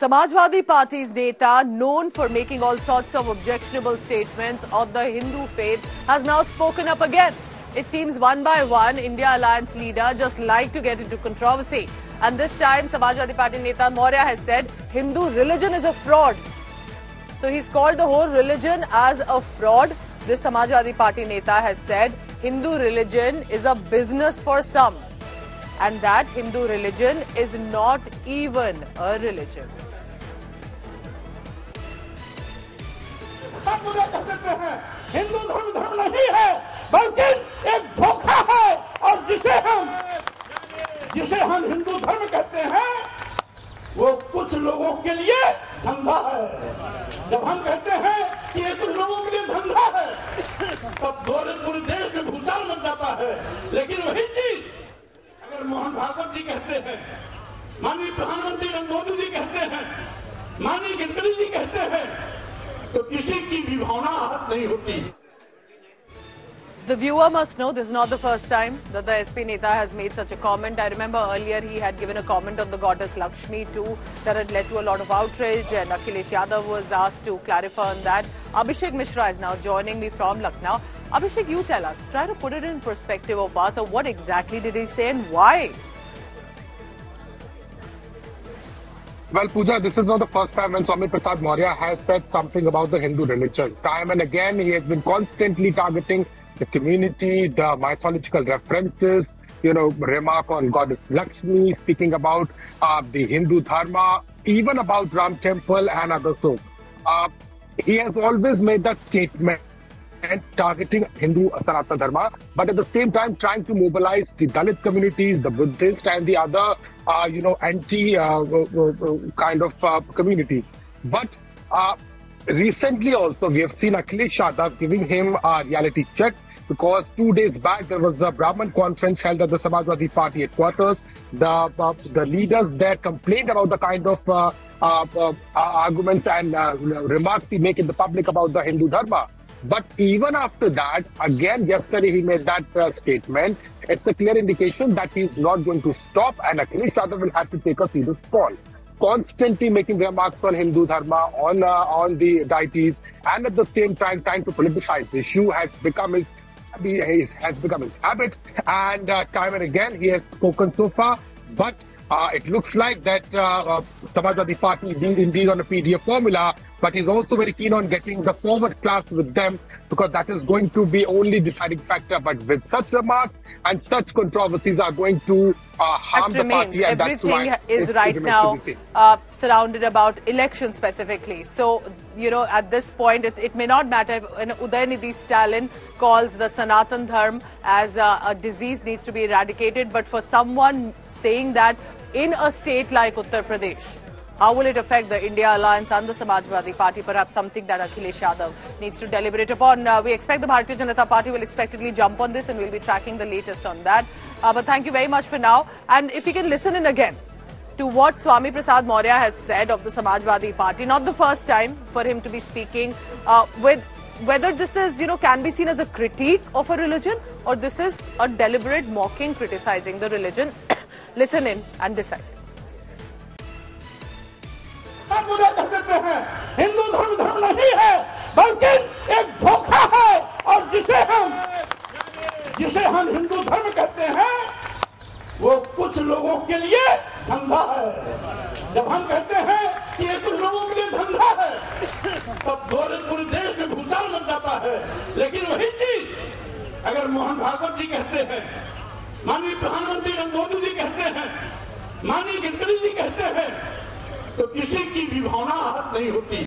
Samajwadi Party's Neta, known for making all sorts of objectionable statements on the Hindu faith, has now spoken up again. It seems one by one, India Alliance leader just like to get into controversy. And this time, Samajwadi Party Neta Maurya has said Hindu religion is a fraud. So he's called the whole religion as a fraud. This Samajwadi Party Neta has said Hindu religion is a business for some. And that Hindu religion is not even a religion. सब पूरा कर देते हैं। हिंदू धर्म धर्म नहीं है, बल्कि एक धोखा है। और जिसे हम जिसे हम हिंदू धर्म कहते हैं, वो कुछ लोगों के लिए धंधा है। जब हम कहते हैं कि ये कुछ लोगों के लिए धंधा है, तब पूरे पूरे देश में भूचाल मच जाता है। लेकिन वही चीज़, अगर मोहन भागवत जी कहते हैं, माननीय प्रधानमंत्री नरेंद्र मोदी जी कहते हैं, माननीय गडकरी जी कहते हैं तो किसी की भी भावना आहत नहीं होती The viewer must know this is not the first time that the SP Neta has made such a comment. I remember earlier he had given a comment on the goddess Lakshmi too that had led to a lot of outrage and Akhilesh Yadav was asked to clarify on that. Abhishek Mishra is now joining me from Lucknow. Abhishek, you tell us, try to put it in perspective of us of what exactly did he say and why? Well, Pooja, this is not the first time when Swami Prasad Maurya has said something about the Hindu religion. Time and again, he has been constantly targeting the community, the mythological references, you know, remark on goddess Lakshmi, speaking about uh, the Hindu dharma, even about Ram Temple and other so. Uh, he has always made that statement and targeting Hindu Sanatana Dharma, but at the same time trying to mobilize the Dalit communities, the Buddhist and the other, uh, you know, anti uh, uh, kind of uh, communities. But uh, recently also we have seen Akhilesh Yadav giving him a reality check because two days back there was a Brahman conference held at the Samajwadi Party headquarters. The uh, the leaders there complained about the kind of uh, uh, uh, arguments and uh, remarks he make in the public about the Hindu Dharma. But even after that, again yesterday he made that uh, statement. It's a clear indication that he's not going to stop, and Akhilesh Yadav will have to take a serious call constantly making remarks on Hindu Dharma, on uh, on the deities, and at the same time trying to politicize the issue has become his his, has become his habit. And uh, time and again he has spoken so far, but uh, it looks like that uh, uh, Samajwadi Party is indeed on a PDA formula, but he's also very keen on getting the forward class with them because that is going to be only deciding factor. But with such remarks and such controversies are going to uh, harm the party, and Everything is right now to be seen. uh, surrounded about election specifically. So, you know, at this point, it, it may not matter if when Udayanidhi Stalin calls the Sanatan Dharma as a, a disease needs to be eradicated, but for someone saying that in a state like Uttar Pradesh, how will it affect the India Alliance and the Samajwadi Party? Perhaps something that Akhilesh Yadav needs to deliberate upon. Uh, we expect the Bharatiya Janata Party will expectedly jump on this and we'll be tracking the latest on that. Uh, but thank you very much for now. And if you can listen in again to what Swami Prasad Maurya has said of the Samajwadi Party, not the first time for him to be speaking uh, with whether this is, you know, can be seen as a critique of a religion or this is a deliberate mocking, criticizing the religion. listen in and decide. पूरा कर देते हैं। हिंदू धर्म धर्म नहीं है, बल्कि एक धोखा है। और जिसे हम जिसे हम हिंदू धर्म कहते हैं, वो कुछ लोगों के लिए धंधा है। जब हम कहते हैं कि ये कुछ लोगों के लिए धंधा है, तब पूरे पूरे देश में भूचाल मच जाता है। लेकिन वही चीज़, अगर मोहन भागवत जी कहते हैं, माननीय प्रधानमंत्री नरेंद्र मोदी जी कहते हैं, माननीय गडकरी जी कहते हैं तो किसी की भी भावना आहत नहीं होती।